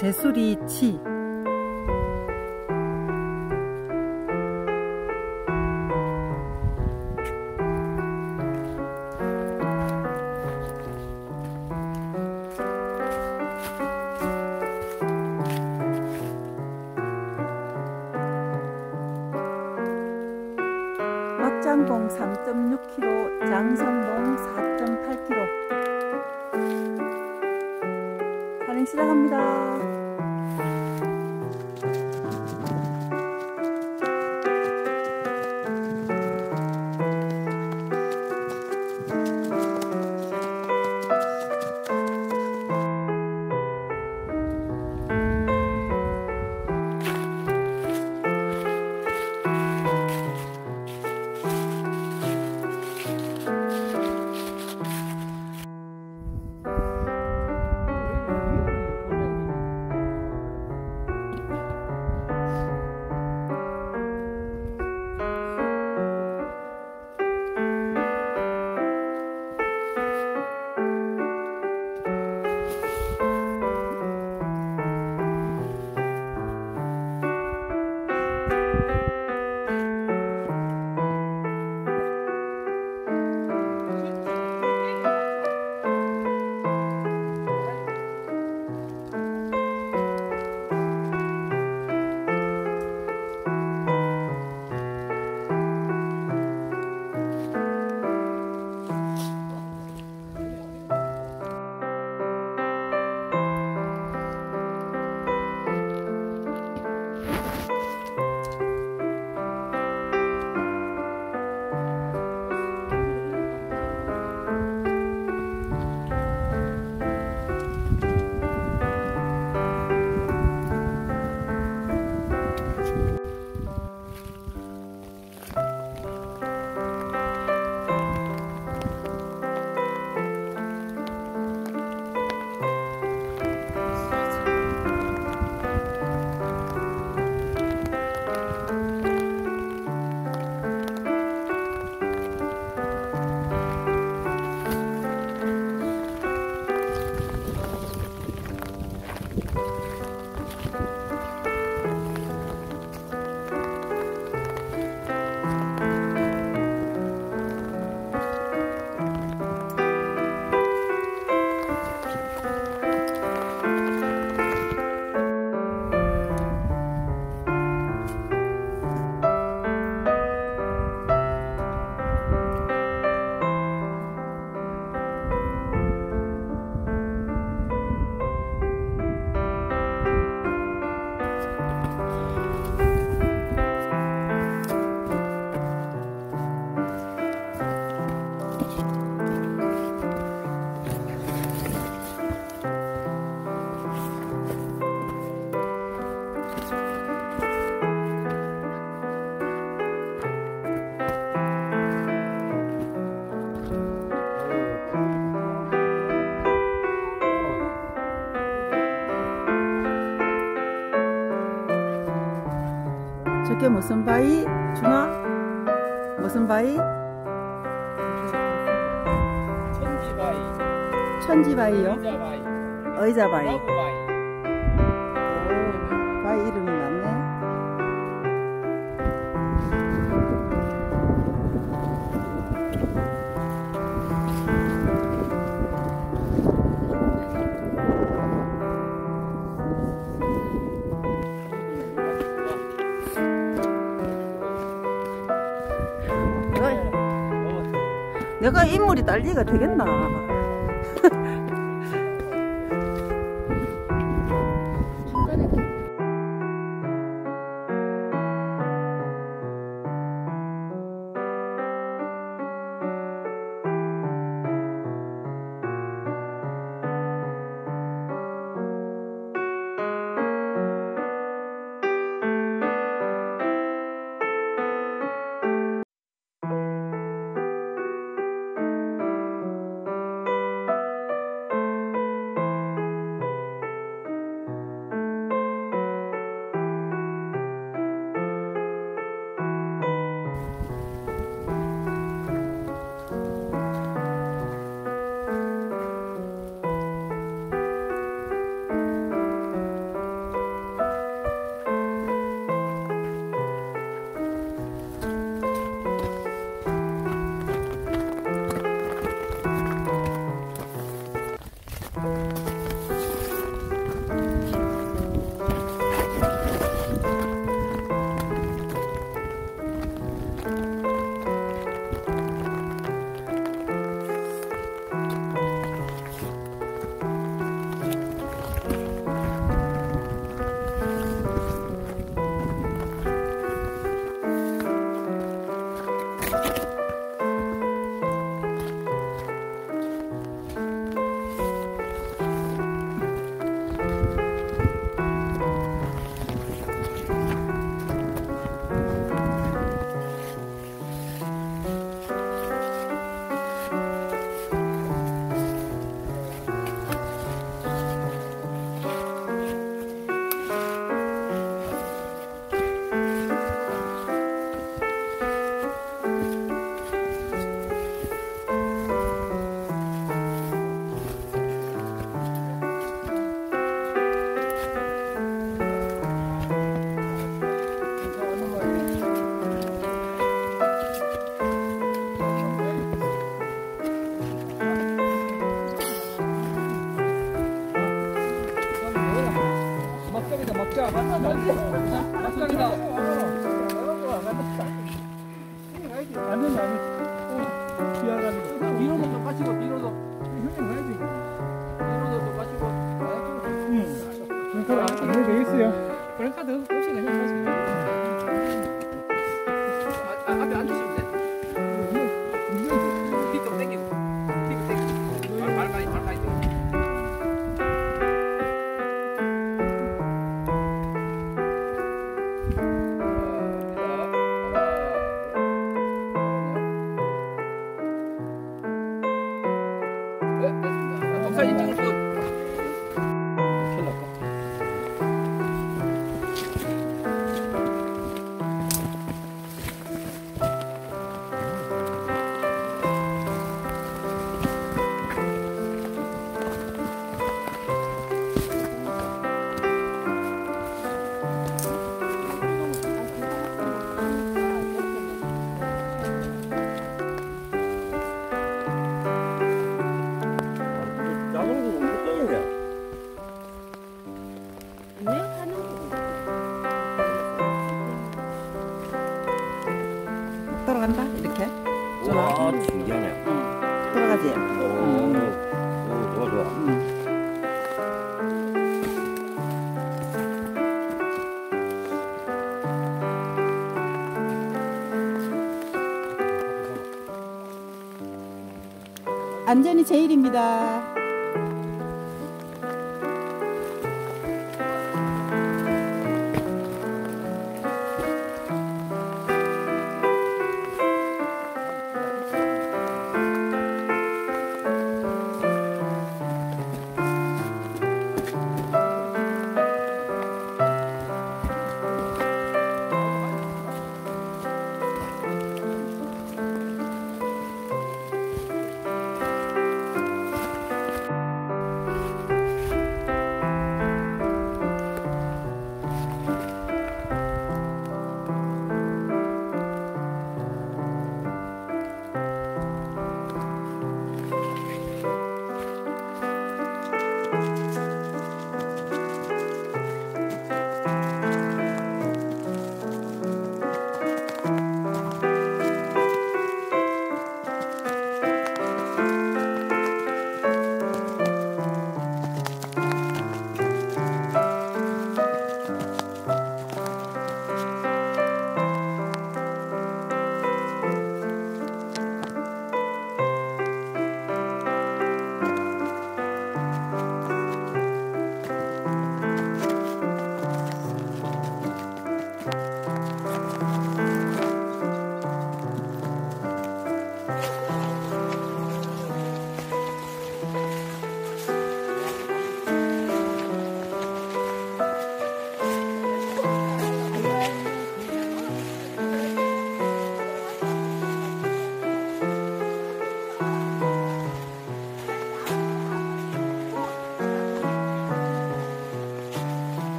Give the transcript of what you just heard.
제수리 치 막장봉 3.6kg, 장선봉 4.8kg. 산행 시작합니다. 저게 무슨 바위? 준아? 무슨 바위? 천지바위, 천지바위요? 의자바위, 의자바위. 인물이 딸리가 되겠나? 들어간다 이렇게. 와 신기하네. 응. 들어가지. 안전이 제일입니다.